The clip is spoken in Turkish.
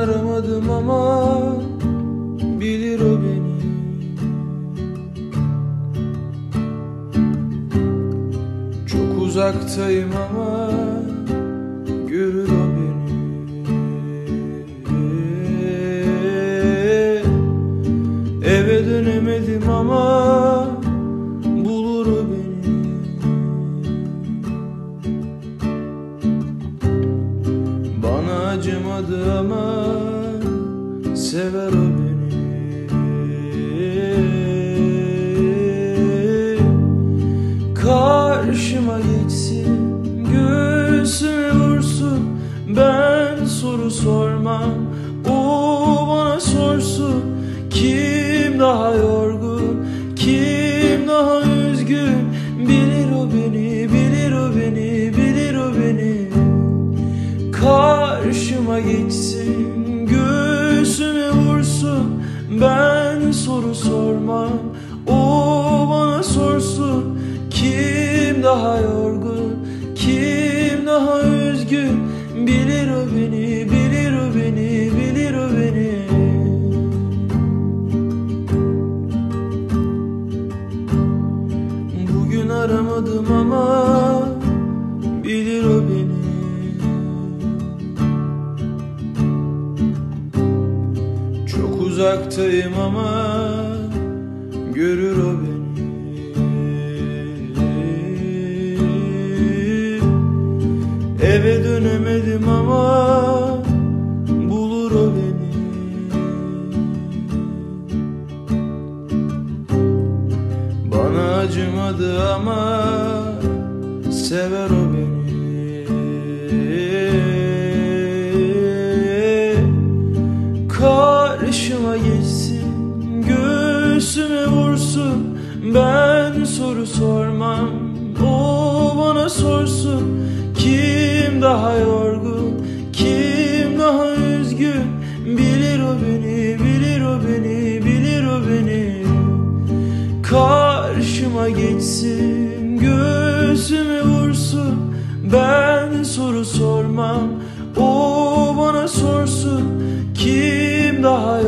aramadım ama bilir o beni. Çok uzaktayım ama görür o beni. Eve dönemedim ama acımadı ama sever o beni. Karşıma geçsin göğsüme vursun. Ben soru sormam o bana sorsun. Kim daha yorgun Karşıma geçsin göğsüme vursun. Ben soru sormam o bana sorsun Kim daha yorgun kim daha üzgün? Bilir o beni bilir o beni bilir o beni. Bugün aramadım ama Çok uzaktayım ama görür o beni. Eve dönemedim ama bulur o beni. Bana acımadı ama sever o beni göğsüme vursun Ben soru sormam. O bana sorsun Kim daha yorgun kim daha üzgün? Bilir o beni bilir o beni bilir o beni. Karşıma geçsin göğsüme vursun. Ben soru sormam. O bana sorsun Kim daha